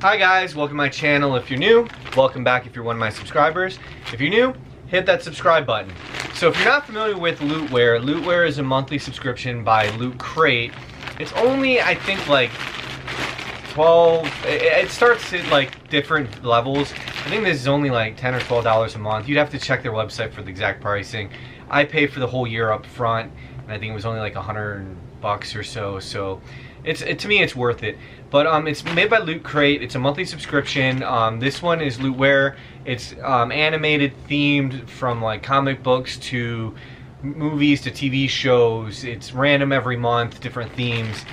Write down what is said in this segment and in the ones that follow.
Hi guys, welcome to my channel if you're new. Welcome back if you're one of my subscribers. If you're new, hit that subscribe button. So if you're not familiar with Lootwear, Lootwear is a monthly subscription by Loot Crate. It's only, I think, like 12, it starts at like different levels. I think this is only like 10 or 12 dollars a month. You'd have to check their website for the exact pricing. I pay for the whole year up front, I think it was only like a 100 bucks or so. So it's it, to me it's worth it. But um, it's made by Loot Crate. It's a monthly subscription. Um, this one is Lootwear. It's um, animated, themed from like comic books to movies to TV shows. It's random every month, different themes.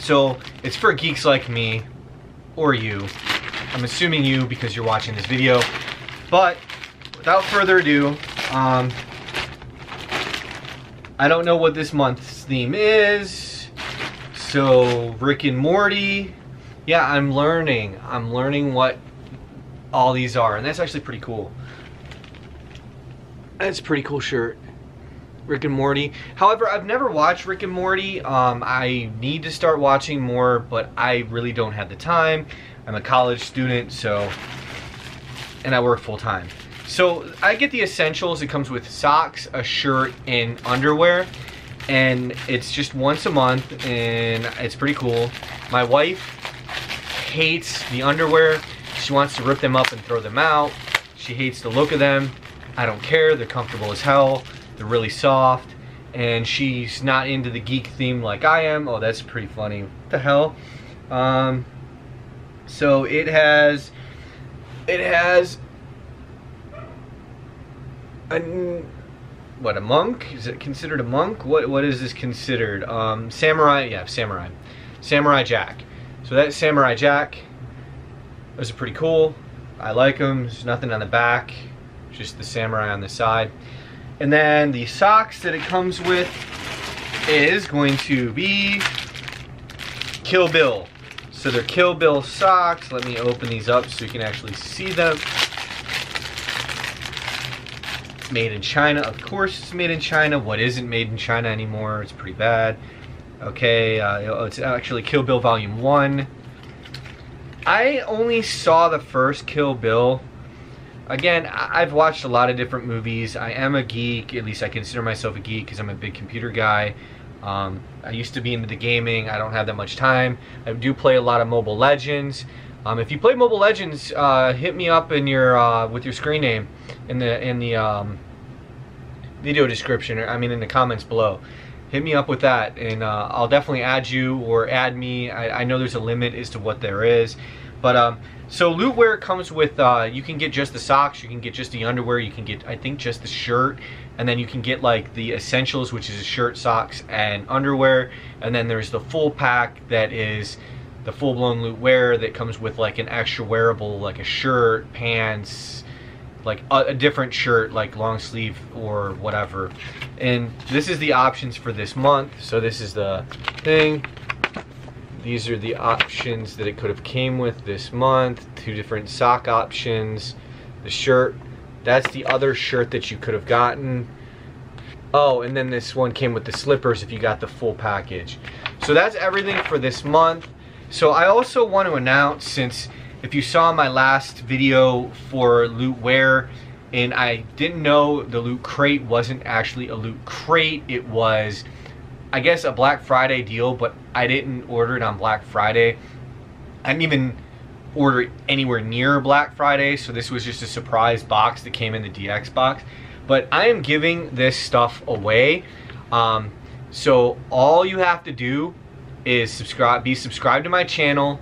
So it's for geeks like me or you. I'm assuming you because you're watching this video. But without further ado, um, I don't know what this month's theme is. So Rick and Morty. Yeah, I'm learning. I'm learning what all these are. And that's actually pretty cool. That's a pretty cool shirt. Rick and Morty. However, I've never watched Rick and Morty. Um, I need to start watching more, but I really don't have the time. I'm a college student, so, and I work full time. So I get the essentials. It comes with socks, a shirt, and underwear. And it's just once a month, and it's pretty cool. My wife hates the underwear. She wants to rip them up and throw them out. She hates the look of them. I don't care. They're comfortable as hell. They're really soft. And she's not into the geek theme like I am. Oh, that's pretty funny. What the hell? Um, so it has, it has a, what, a monk? Is it considered a monk? What What is this considered? Um, samurai, yeah, samurai. Samurai Jack. So that Samurai Jack, are pretty cool. I like them. There's nothing on the back, just the samurai on the side. And then the socks that it comes with is going to be Kill Bill. So they're Kill Bill socks. Let me open these up so you can actually see them. Made in China. Of course it's made in China. What isn't made in China anymore? It's pretty bad. Okay, uh, it's actually Kill Bill Volume 1. I only saw the first Kill Bill again, I've watched a lot of different movies. I am a geek, at least I consider myself a geek because I'm a big computer guy. Um, I used to be into the gaming. I don't have that much time. I do play a lot of Mobile Legends. Um, if you play Mobile Legends, uh, hit me up in your uh, with your screen name in the in the um, video description. Or, I mean, in the comments below. Hit me up with that, and uh, I'll definitely add you or add me. I, I know there's a limit as to what there is. But um, so Lootwear comes with, uh, you can get just the socks, you can get just the underwear, you can get, I think, just the shirt, and then you can get like the essentials, which is a shirt, socks, and underwear, and then there's the full pack that is the full-blown loot wear that comes with like an extra wearable, like a shirt, pants, like a, a, different shirt, like long sleeve or whatever. And this is the options for this month. So this is the thing. These are the options that it could have came with this month. Two different sock options. The shirt. That's the other shirt that you could have gotten. Oh, and then this one came with the slippers if you got the full package. So that's everything for this month. So I also want to announce, since if you saw my last video for Lootwear, and I didn't know the Loot Crate wasn't actually a Loot Crate, it was I guess a Black Friday deal, but I didn't order it on Black Friday. I didn't even order it anywhere near Black Friday, so this was just a surprise box that came in the DX box. But I am giving this stuff away. Um, so all you have to do is subscribe, be subscribed to my channel,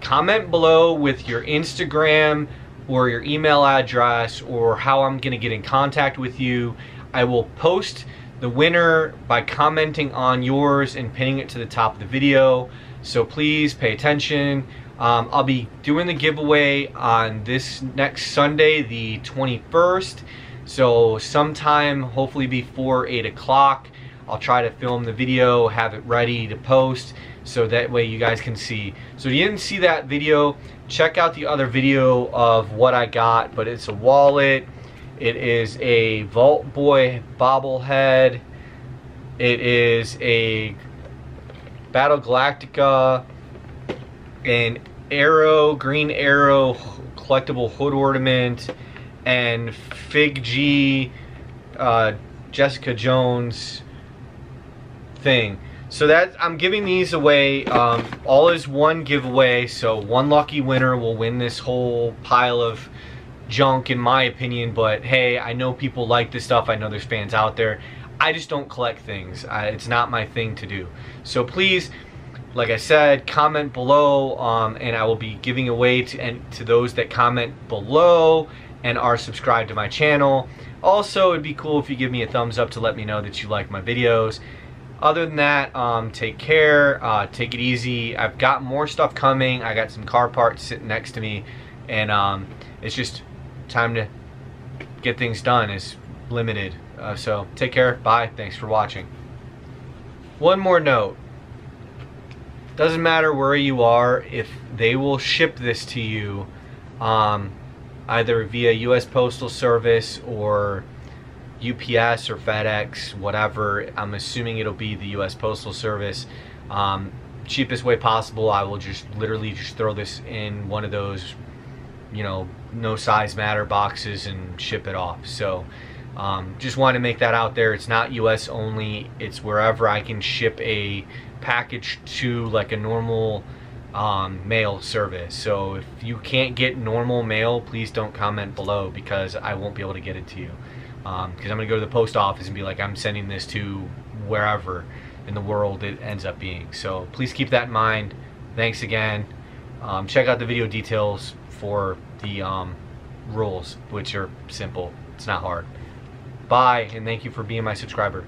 comment below with your Instagram or your email address or how I'm gonna get in contact with you. I will post the winner by commenting on yours and pinning it to the top of the video. So please pay attention. Um, I'll be doing the giveaway on this next Sunday, the 21st. So sometime, hopefully before 8 o'clock, I'll try to film the video, have it ready to post, so that way you guys can see. So if you didn't see that video, check out the other video of what I got, but it's a wallet, it is a Vault Boy bobblehead. It is a Battle Galactica. And arrow, green arrow, collectible hood ornament, and Fig G, uh, Jessica Jones thing. So that I'm giving these away. Um, all is one giveaway. So one lucky winner will win this whole pile of junk, in my opinion. But hey, I know people like this stuff. I know there's fans out there. I just don't collect things. I, it's not my thing to do. So please, like I said, comment below, um, and I will be giving away to and to those that comment below and are subscribed to my channel. Also, it'd be cool if you give me a thumbs up to let me know that you like my videos. Other than that, um, take care, uh, take it easy. I've got more stuff coming. I got some car parts sitting next to me, and um, it's just time to get things done. It's limited. Uh, so take care. Bye. Thanks for watching. One more note. Doesn't matter where you are, if they will ship this to you um, either via U.S. Postal Service or UPS or FedEx, whatever. I'm assuming it'll be the U.S. Postal Service. Um, cheapest way possible. I will just literally just throw this in one of those, you know, no size matter boxes and ship it off. So um, just want to make that out there. It's not U.S. only. It's wherever I can ship a package to like a normal um, mail service. So if you can't get normal mail, please don't comment below because I won't be able to get it to you because um, I'm going to go to the post office and be like, I'm sending this to wherever in the world it ends up being. So please keep that in mind. Thanks again. Um, check out the video details for the um, rules, which are simple. It's not hard. Bye, and thank you for being my subscriber.